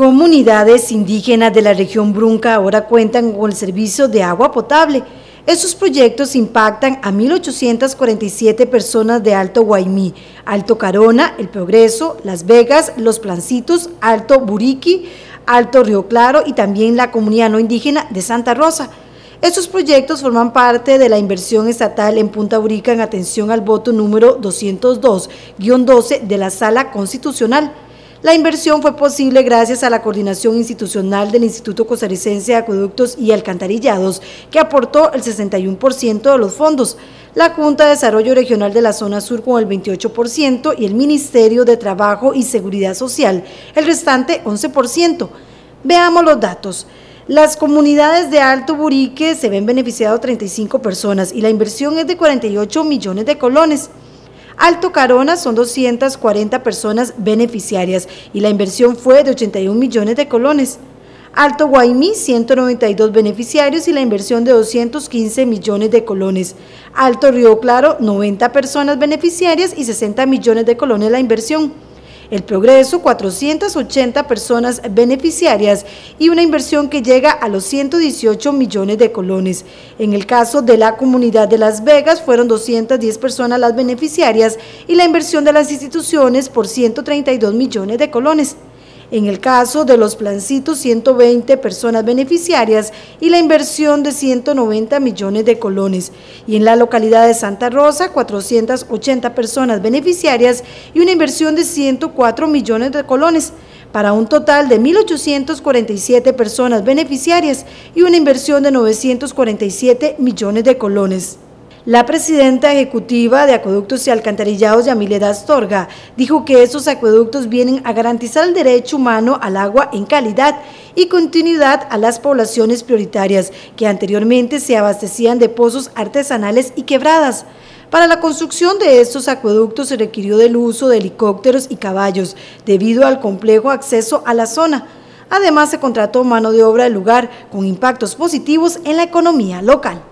Comunidades indígenas de la región Brunca ahora cuentan con el servicio de agua potable. Estos proyectos impactan a 1.847 personas de Alto Guaymí, Alto Carona, El Progreso, Las Vegas, Los Plancitos, Alto Buriqui, Alto Río Claro y también la comunidad no indígena de Santa Rosa. Estos proyectos forman parte de la inversión estatal en Punta Burica en atención al voto número 202-12 de la Sala Constitucional. La inversión fue posible gracias a la coordinación institucional del Instituto Costarricense de Acueductos y Alcantarillados, que aportó el 61% de los fondos, la Junta de Desarrollo Regional de la Zona Sur con el 28% y el Ministerio de Trabajo y Seguridad Social, el restante 11%. Veamos los datos. Las comunidades de Alto Burique se ven beneficiados 35 personas y la inversión es de 48 millones de colones. Alto Carona son 240 personas beneficiarias y la inversión fue de 81 millones de colones. Alto Guaymí, 192 beneficiarios y la inversión de 215 millones de colones. Alto Río Claro, 90 personas beneficiarias y 60 millones de colones la inversión. El Progreso, 480 personas beneficiarias y una inversión que llega a los 118 millones de colones. En el caso de la comunidad de Las Vegas, fueron 210 personas las beneficiarias y la inversión de las instituciones por 132 millones de colones. En el caso de los plancitos, 120 personas beneficiarias y la inversión de 190 millones de colones. Y en la localidad de Santa Rosa, 480 personas beneficiarias y una inversión de 104 millones de colones para un total de 1.847 personas beneficiarias y una inversión de 947 millones de colones. La presidenta ejecutiva de Acueductos y Alcantarillados, Yamileda Astorga, dijo que estos acueductos vienen a garantizar el derecho humano al agua en calidad y continuidad a las poblaciones prioritarias que anteriormente se abastecían de pozos artesanales y quebradas. Para la construcción de estos acueductos se requirió del uso de helicópteros y caballos debido al complejo acceso a la zona. Además, se contrató mano de obra del lugar con impactos positivos en la economía local.